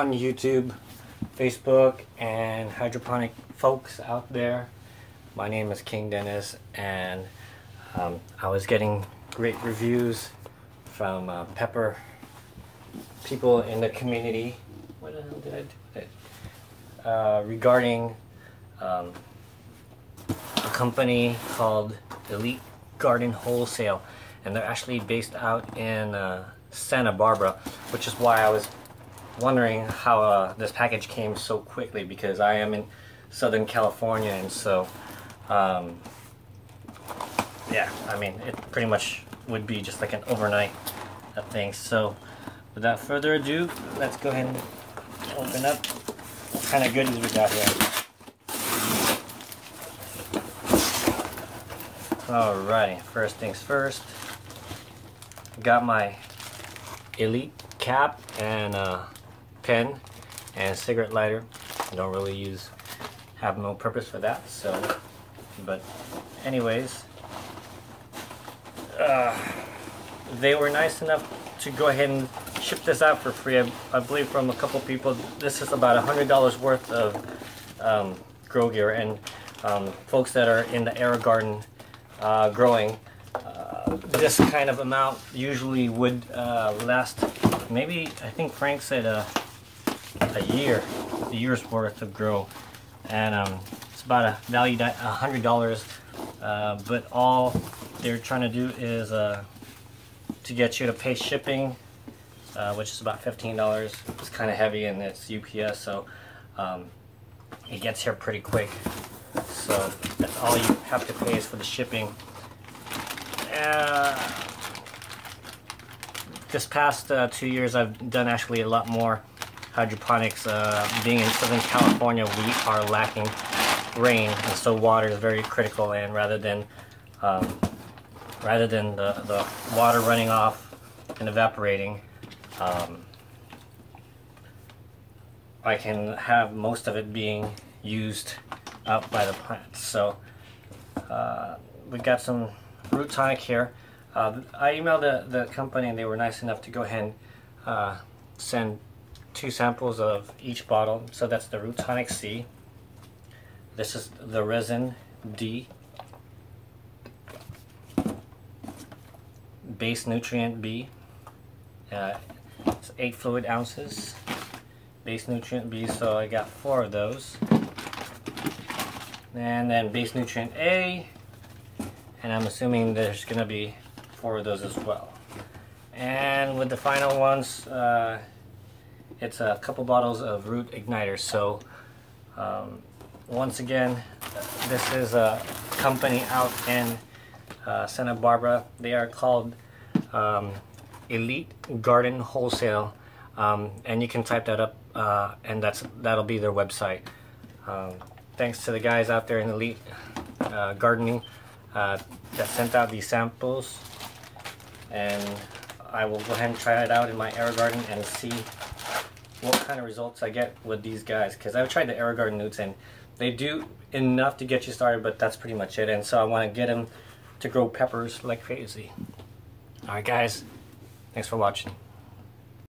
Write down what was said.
on YouTube, Facebook, and hydroponic folks out there. My name is King Dennis, and um, I was getting great reviews from uh, pepper people in the community. What the hell did I do? Uh, regarding um, a company called Elite Garden Wholesale, and they're actually based out in uh, Santa Barbara, which is why I was wondering how uh, this package came so quickly because I am in Southern California and so um, yeah I mean it pretty much would be just like an overnight thing so without further ado let's go ahead and open up. What kind of goodies we got here? Alrighty first things first. Got my elite cap and uh, pen and cigarette lighter. I don't really use, have no purpose for that, so, but anyways, uh, they were nice enough to go ahead and ship this out for free. I, I believe from a couple people. This is about a hundred dollars worth of um, grow gear, and um, folks that are in the AeroGarden uh, growing, uh, this kind of amount usually would uh, last. Maybe I think Frank said uh, a year, a year's worth of grow. And um, it's about a value a hundred dollars. Uh, but all they're trying to do is uh, to get you to pay shipping, uh, which is about fifteen dollars. It's kind of heavy and it's UPS, so um, it gets here pretty quick. So that's all you have to pay is for the shipping. Uh, this past uh, two years, I've done actually a lot more hydroponics. Uh, being in Southern California, we are lacking rain, and so water is very critical. And rather than um, rather than the, the water running off and evaporating, um, I can have most of it being used up by the plants. So uh, we got some root tonic here. Uh, I emailed the, the company and they were nice enough to go ahead and uh, send two samples of each bottle. So that's the Root Tonic C. This is the resin D. Base nutrient B. Uh, it's 8 fluid ounces. Base nutrient B, so I got four of those. And then base nutrient A. And I'm assuming there's going to be four of those as well. And with the final ones, uh, it's a couple bottles of root igniter. So um, once again this is a company out in uh, Santa Barbara. They are called um, Elite Garden Wholesale. Um, and you can type that up uh, and that's that'll be their website. Um, thanks to the guys out there in Elite uh, Gardening uh, that sent out these samples. And I will go ahead and try it out in my air AeroGarden and see what kind of results I get with these guys because I've tried the AeroGarden Nutes and they do enough to get you started but that's pretty much it and so I want to get them to grow peppers like crazy. Alright guys, thanks for watching.